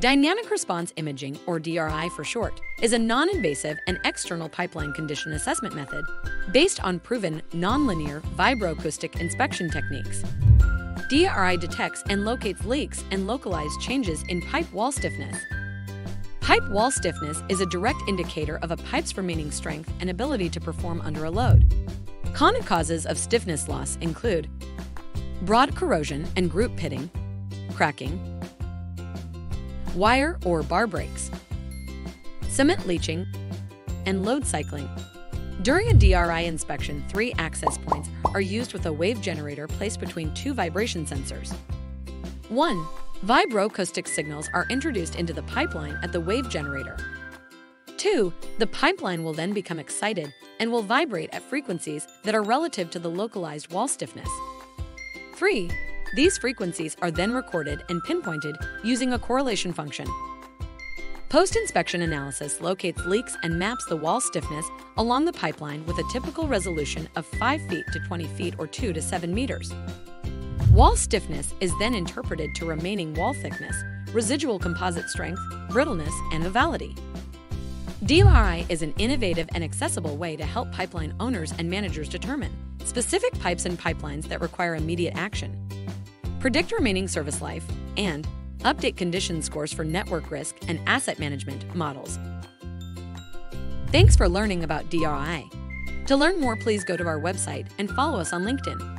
Dynamic Response Imaging, or DRI for short, is a non invasive and external pipeline condition assessment method based on proven nonlinear vibroacoustic inspection techniques. DRI detects and locates leaks and localized changes in pipe wall stiffness. Pipe wall stiffness is a direct indicator of a pipe's remaining strength and ability to perform under a load. Common causes of stiffness loss include broad corrosion and group pitting, cracking, wire or bar breaks, cement leaching, and load cycling. During a DRI inspection, three access points are used with a wave generator placed between two vibration sensors. 1. Vibroacoustic signals are introduced into the pipeline at the wave generator. 2. The pipeline will then become excited and will vibrate at frequencies that are relative to the localized wall stiffness. 3. These frequencies are then recorded and pinpointed using a correlation function. Post-inspection analysis locates leaks and maps the wall stiffness along the pipeline with a typical resolution of 5 feet to 20 feet or 2 to 7 meters. Wall stiffness is then interpreted to remaining wall thickness, residual composite strength, brittleness, and ovality. DRI is an innovative and accessible way to help pipeline owners and managers determine specific pipes and pipelines that require immediate action predict remaining service life, and update condition scores for network risk and asset management models. Thanks for learning about DRI. To learn more, please go to our website and follow us on LinkedIn.